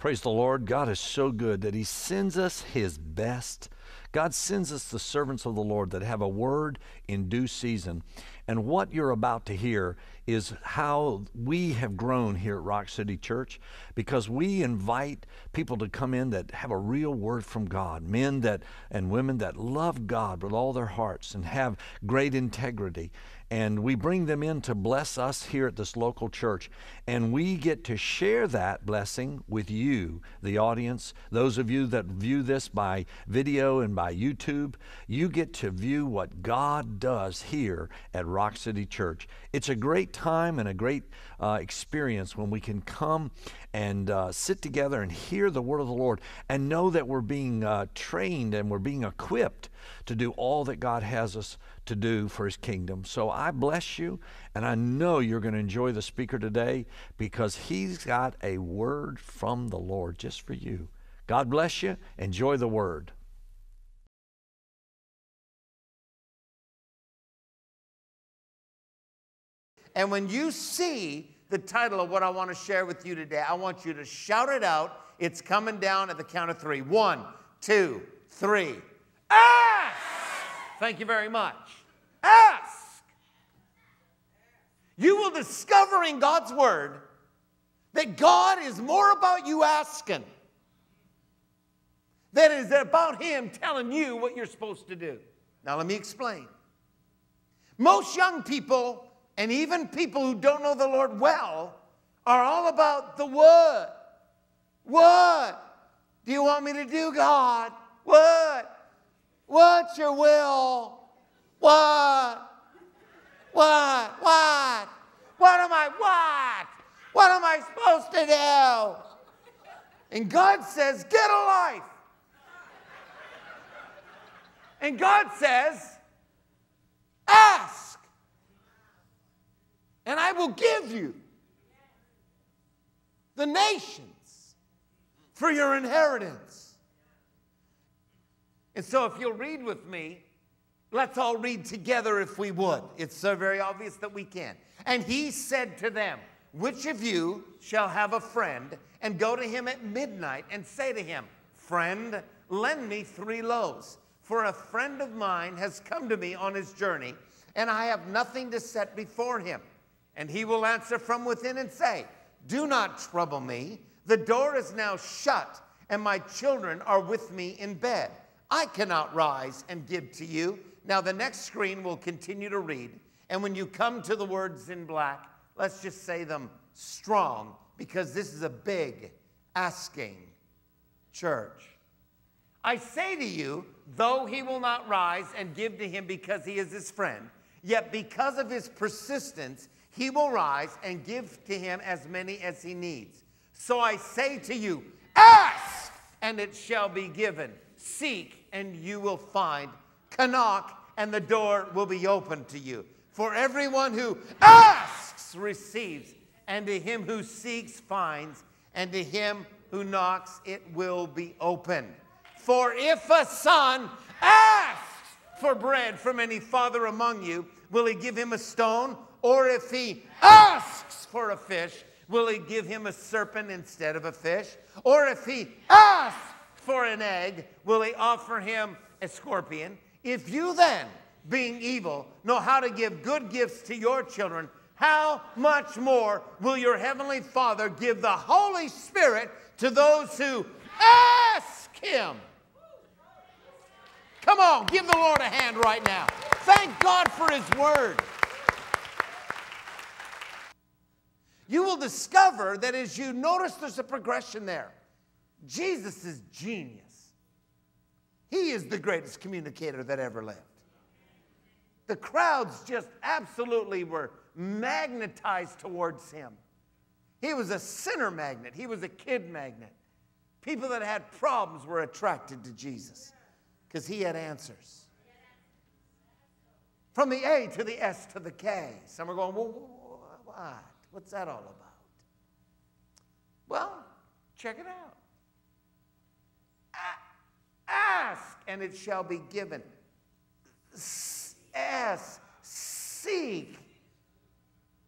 Praise the Lord. God is so good that He sends us His best. God sends us the servants of the Lord that have a word in due season. And what you're about to hear is how we have grown here at Rock City Church because we invite people to come in that have a real word from God, men that and women that love God with all their hearts and have great integrity and we bring them in to bless us here at this local church. And we get to share that blessing with you, the audience. Those of you that view this by video and by YouTube, you get to view what God does here at Rock City Church. It's a great time and a great uh, experience when we can come and uh, sit together and hear the word of the Lord and know that we're being uh, trained and we're being equipped to do all that God has us to do for his kingdom. So I bless you, and I know you're going to enjoy the speaker today because he's got a word from the Lord just for you. God bless you. Enjoy the word. And when you see the title of what I want to share with you today, I want you to shout it out. It's coming down at the count of three. One, two, three. Ask! Thank you very much. Ask. You will discover in God's Word that God is more about you asking than is about Him telling you what you're supposed to do. Now, let me explain. Most young people and even people who don't know the Lord well are all about the what. What do you want me to do, God? What? What's your will? What? What? What? What am I? What? What am I supposed to do? And God says, get a life. And God says, ask and I will give you the nations for your inheritance. And so, if you'll read with me, let's all read together if we would. It's so very obvious that we can. And he said to them, Which of you shall have a friend and go to him at midnight and say to him, Friend, lend me three loaves, for a friend of mine has come to me on his journey, and I have nothing to set before him. And he will answer from within and say, Do not trouble me. The door is now shut, and my children are with me in bed. I cannot rise and give to you. Now, the next screen will continue to read. And when you come to the words in black, let's just say them strong, because this is a big asking church. I say to you, though he will not rise and give to him because he is his friend, yet because of his persistence, he will rise and give to him as many as he needs. So I say to you, ask, and it shall be given. Seek, and you will find. Knock, and the door will be opened to you. For everyone who asks receives, and to him who seeks finds, and to him who knocks it will be opened. For if a son asks for bread from any father among you, will he give him a stone? Or if he asks for a fish, will he give him a serpent instead of a fish? Or if he asks for an egg, will he offer him a scorpion? If you then, being evil, know how to give good gifts to your children, how much more will your heavenly Father give the Holy Spirit to those who ask him? Come on, give the Lord a hand right now. Thank God for his word. you will discover that as you notice there's a progression there. Jesus is genius. He is the greatest communicator that ever lived. The crowds just absolutely were magnetized towards him. He was a sinner magnet, he was a kid magnet. People that had problems were attracted to Jesus because he had answers. From the A to the S to the K. Some are going, well, why? What's that all about? Well, check it out. Ask, and it shall be given. Ask, seek,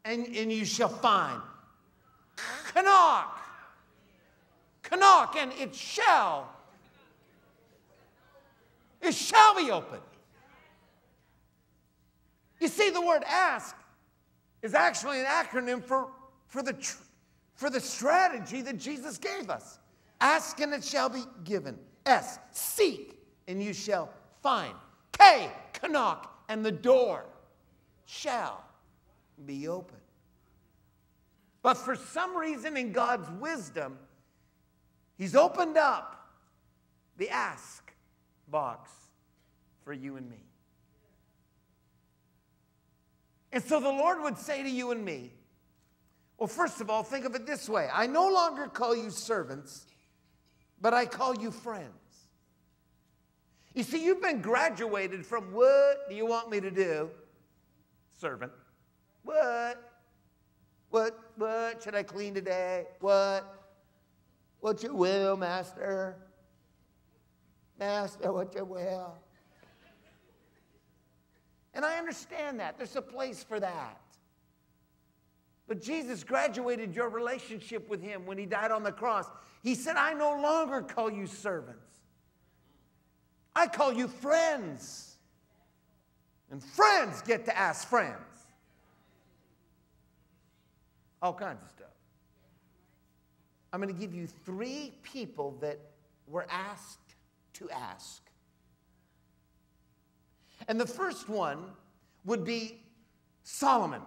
and, and you shall find. Knock, knock, and it shall. It shall be open. You see, the word ask is actually an acronym for, for, the, for the strategy that Jesus gave us. Ask and it shall be given. S, seek and you shall find. K, knock and the door shall be open. But for some reason, in God's wisdom, He's opened up the ask box for you and me. And so the Lord would say to you and me, well, first of all, think of it this way I no longer call you servants, but I call you friends. You see, you've been graduated from what do you want me to do? Servant. What? What? What should I clean today? What? What you will, Master? Master, what you will. And I understand that. There's a place for that. But Jesus graduated your relationship with Him when He died on the cross. He said, I no longer call you servants, I call you friends. And friends get to ask friends all kinds of stuff. I'm going to give you three people that were asked to ask. And the first one would be Solomon.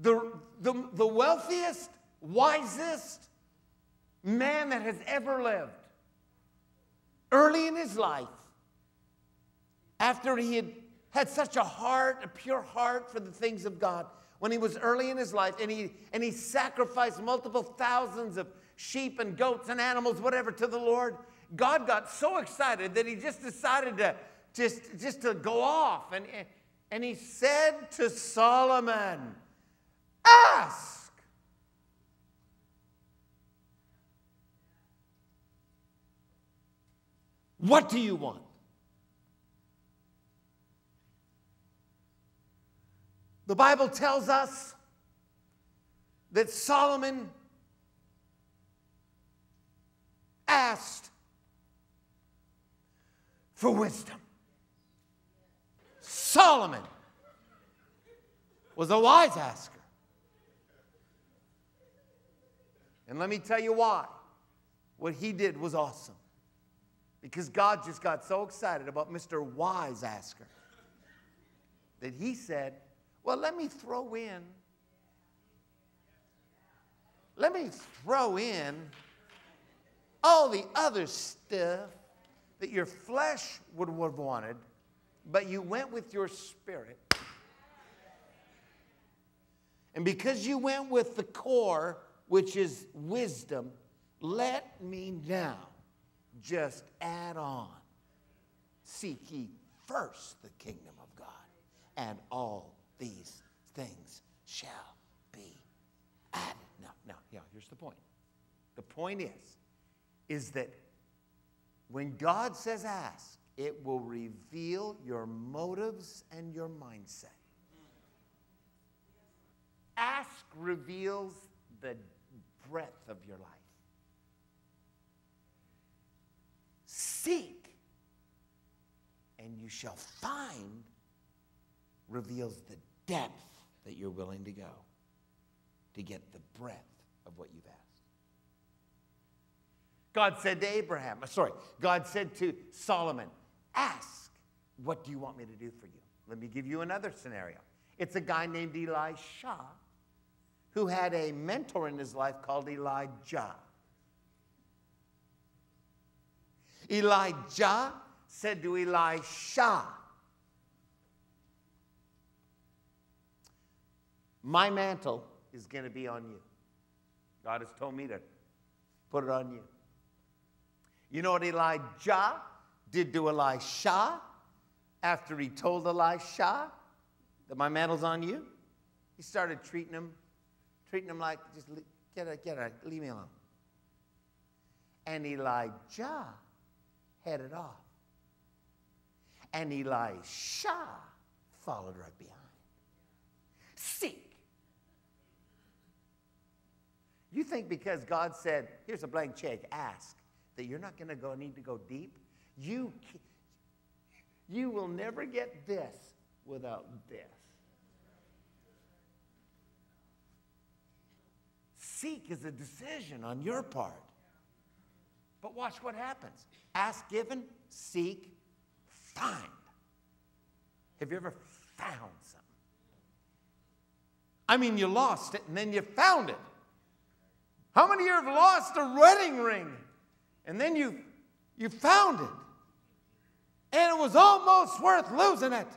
The, the, the wealthiest, wisest man that has ever lived. Early in his life, after he had had such a heart, a pure heart for the things of God, when he was early in his life and he, and he sacrificed multiple thousands of sheep and goats and animals, whatever, to the Lord, God got so excited that he just decided to just, just to go off. And, and he said to Solomon, Ask. What do you want? The Bible tells us that Solomon asked for wisdom. Solomon was a wise asker. And let me tell you why. What he did was awesome. Because God just got so excited about Mr. Wise Asker that he said, Well, let me throw in, let me throw in all the other stuff that your flesh would have wanted, but you went with your spirit. And because you went with the core, which is wisdom, let me now just add on. Seek ye first the kingdom of God, and all these things shall be added. Now, now, yeah, here's the point. The point is, is that when God says ask, it will reveal your motives and your mindset. Ask reveals the breadth of your life. Seek, and you shall find reveals the depth that you're willing to go to get the breadth of what you've asked. God said to Abraham, uh, sorry, God said to Solomon, Ask, what do you want me to do for you? Let me give you another scenario. It's a guy named Elisha who had a mentor in his life called Elijah. Elijah said to Elisha, My mantle is going to be on you. God has told me to put it on you. You know what Elijah did to Elisha after he told Elisha that my mantle's on you? He started treating him, treating him like just get it, get it, leave me alone. And Elijah headed off. And Elisha followed right behind. Seek. You think because God said, here's a blank check, ask, that you're not going to go need to go deep? You, you will never get this without this. Seek is a decision on your part. But watch what happens. Ask given, seek, find. Have you ever found something? I mean, you lost it and then you found it. How many of you have lost a wedding ring and then you, you found it? And it was almost worth losing it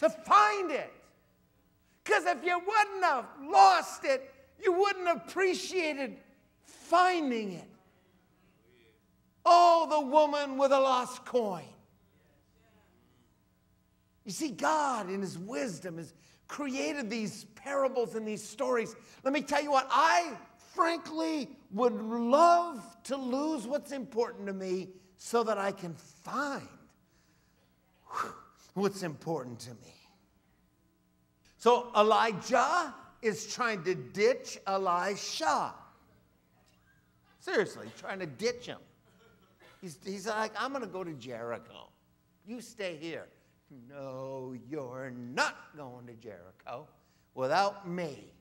to find it. Because if you wouldn't have lost it, you wouldn't have appreciated finding it. Oh, the woman with a lost coin. You see, God, in His wisdom, has created these parables and these stories. Let me tell you what, I frankly would love to lose what's important to me so that I can find what's important to me. So Elijah is trying to ditch Elisha. Seriously, trying to ditch him. He's, he's like, I'm going to go to Jericho. You stay here. No, you're not going to Jericho without me.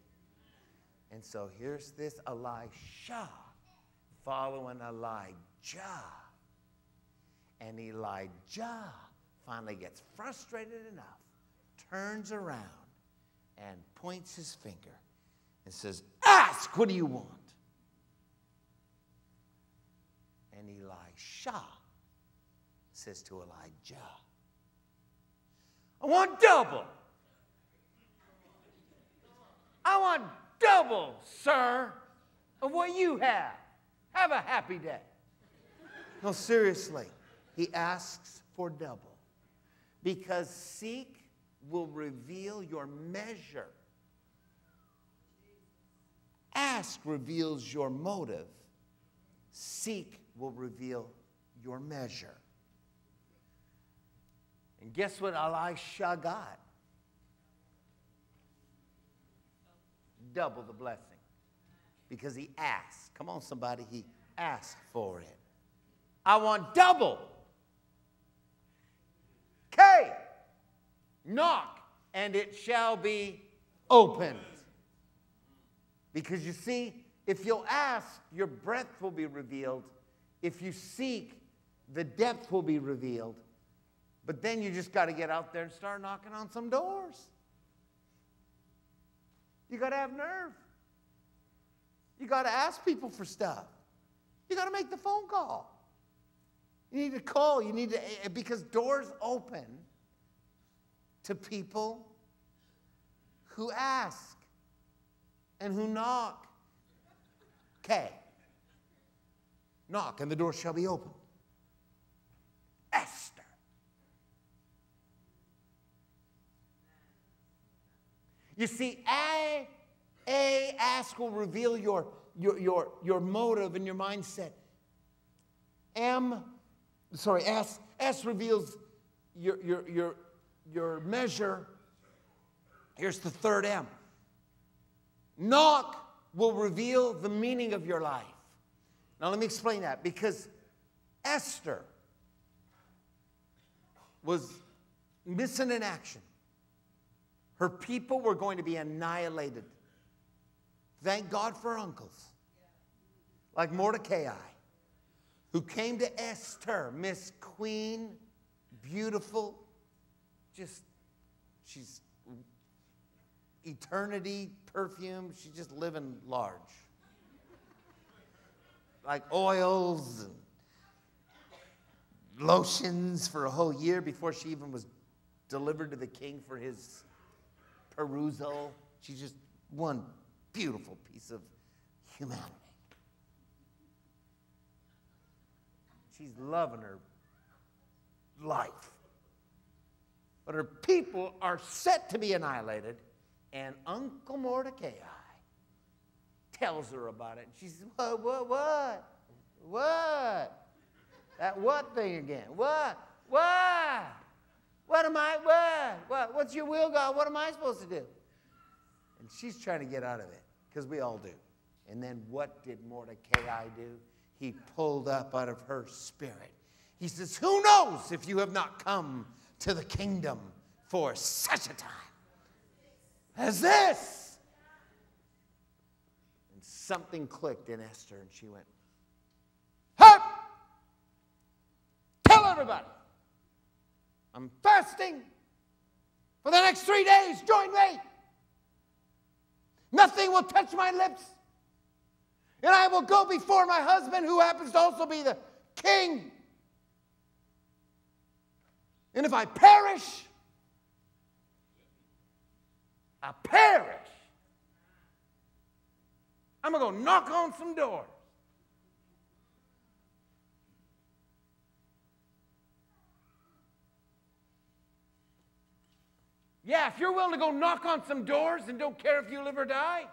And so here's this Elisha following Elijah. And Elijah finally gets frustrated enough, turns around, and points his finger and says, Ask, what do you want? And Elisha says to Elijah, I want double. I want double, sir, of what you have. Have a happy day. No, seriously, he asks for double because seek will reveal your measure. Ask reveals your motive. Seek will reveal your measure. And guess what Elisha got? Double the blessing. Because he asked. Come on, somebody, he asked for it. I want double. K. Knock, and it shall be opened. Because you see, if you'll ask, your breadth will be revealed. If you seek, the depth will be revealed. But then you just got to get out there and start knocking on some doors. You got to have nerve. You got to ask people for stuff. You got to make the phone call. You need to call. You need to, because doors open to people who ask and who knock. Okay. Knock, and the door shall be open. Esther. You see, A, A, ask will reveal your, your, your, your motive and your mindset. M, sorry, S, S reveals your, your, your, your measure. Here's the third M. Knock will reveal the meaning of your life. Now, let me explain that because Esther was missing in action. Her people were going to be annihilated. Thank God for uncles like Mordecai, who came to Esther, Miss Queen, beautiful, just, she's eternity perfume. She's just living large. Like oils and lotions for a whole year before she even was delivered to the king for his perusal. She's just one beautiful piece of humanity. She's loving her life. But her people are set to be annihilated, and Uncle Mordecai tells her about it. She says, What, what, what? What? That what thing again? What? What? What am I? What? What? What's your will, God? What am I supposed to do? And she's trying to get out of it, because we all do. And then what did Mordecai do? He pulled up out of her spirit. He says, Who knows if you have not come to the kingdom for such a time as this? And something clicked in Esther, and she went, Hup! Tell everybody, I'm fasting for the next three days. Join me. Nothing will touch my lips. And I will go before my husband, who happens to also be the king. And if I perish, I perish. I'm going to go knock on some doors. Yeah, if you're willing to go knock on some doors and don't care if you live or die,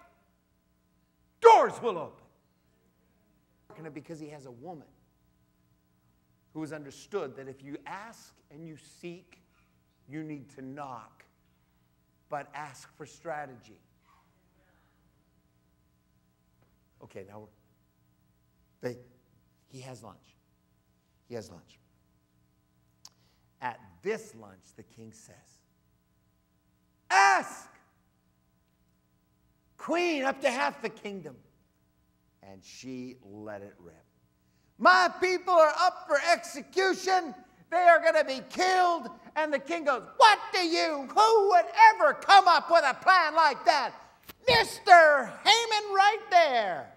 doors will open. Because he has a woman who has understood that if you ask and you seek, you need to knock, but ask for strategy. Okay, now they, he has lunch. He has lunch. At this lunch, the king says, Ask! Queen, up to half the kingdom. And she let it rip. My people are up for execution. They are going to be killed. And the king goes, What do you, who would ever come up with a plan like that? Mr. Haman, right there.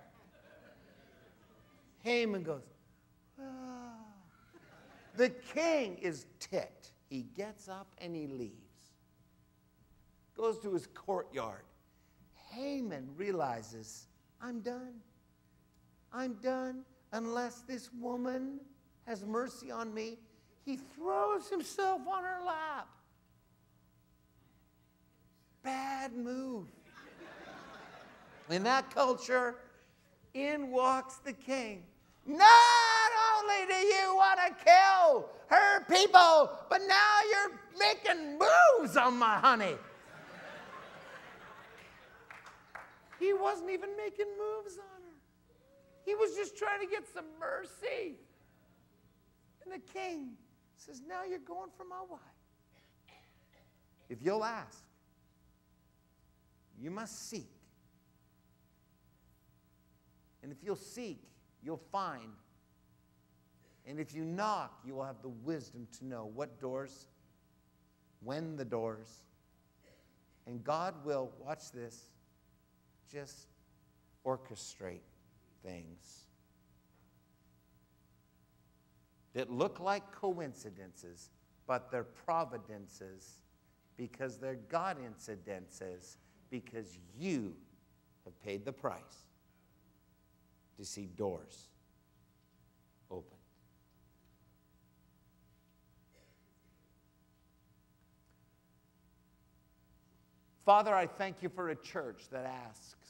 Haman goes, ah. The king is ticked. He gets up and he leaves goes to his courtyard. Haman realizes, I'm done. I'm done unless this woman has mercy on me. He throws himself on her lap. Bad move. In that culture, in walks the king. Not only do you want to kill her people, but now you're making moves on my honey. He wasn't even making moves on. He was just trying to get some mercy. And the king says, Now you're going for my wife. If you'll ask, you must seek. And if you'll seek, you'll find. And if you knock, you will have the wisdom to know what doors, when the doors. And God will, watch this, just orchestrate things that look like coincidences, but they're providences because they're God incidences because you have paid the price to see doors open. Father, I thank you for a church that asks